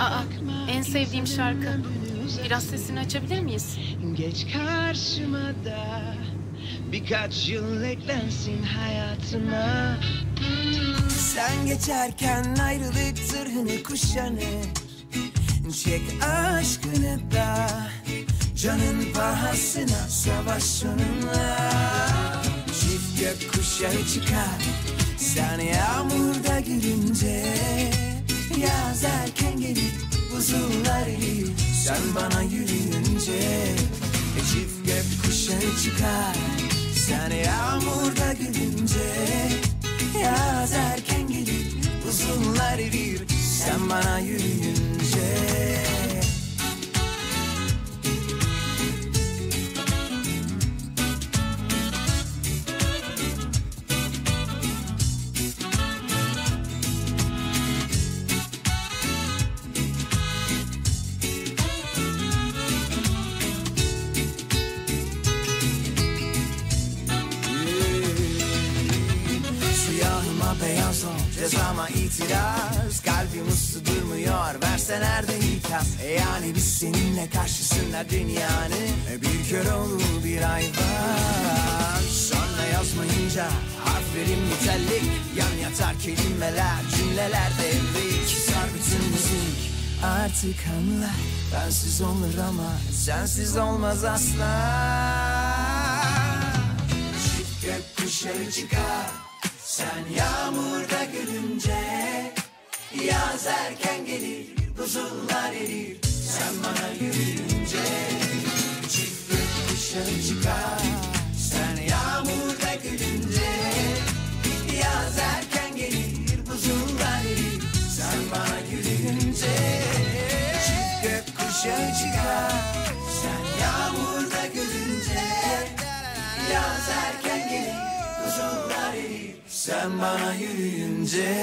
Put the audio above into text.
Aa, en sevdiğim şarkı. Biraz sesini açabilir miyiz? Geç karşıma da Birkaç yıl eklensin hayatıma Sen geçerken ayrılık zırhını kuşanır Çek aşkını da Canın pahasına savaş sonuna Çift gök kuşağı çıkar Sen yağmurda gülünce Yaz erken Buzullar erir Sen bana yürüyünce e, Çift gök kuşağı çıkar Sen yağmurda gülünce Yaz erken gelir Buzullar erir Sen bana yürüyünce beyaz ol Cezama itiraz Kalbim uslu durmuyor. Verseler de ikaz e Yani biz seninle karşısında dünyanın e Bir kör olur bir ay var. Sonra yazmayınca Harflerim nitelik Yan yatar kelimeler Cümleler devrik Sar bütün müzik Artık anla. Bensiz olur ama Sensiz olmaz asla. Çift gök kuşağı çıkar Sen yağmurda gülünce Yaz erken gelir Buzullar erir. Sen bana yürüyünce gök kuşağı çıkar. Sen yağmurda gülünce Yaz erken gelir Buzullar erir. Sen bana yürüyünce Çift gök kuşağı çıkar Sen bana yürüyünce